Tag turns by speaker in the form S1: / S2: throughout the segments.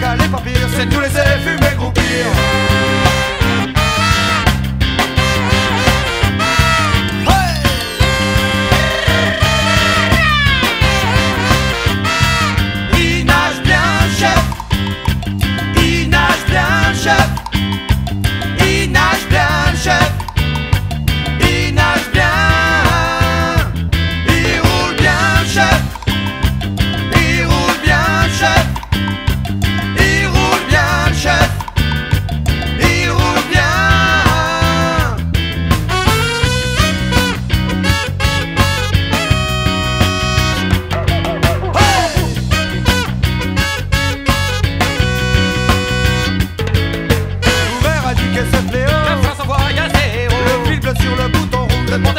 S1: les vampires, c'est nous laisser fumer groupir.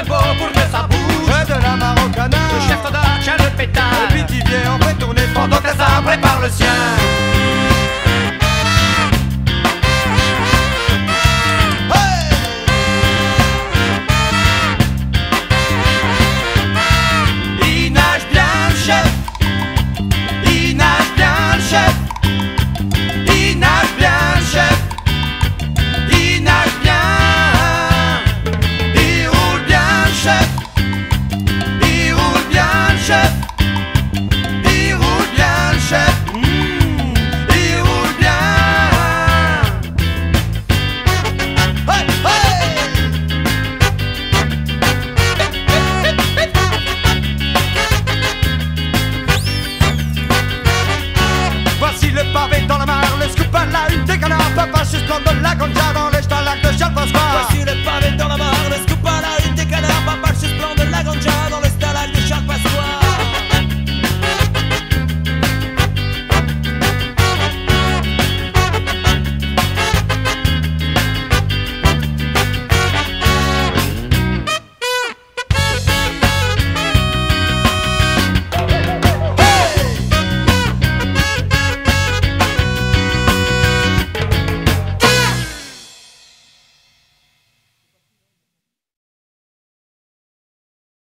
S2: pour que ça
S1: bouge De la marocana, le chef
S2: d'arche le pétale
S1: Le pitivier en fait tourner pendant que ça prépare le sien.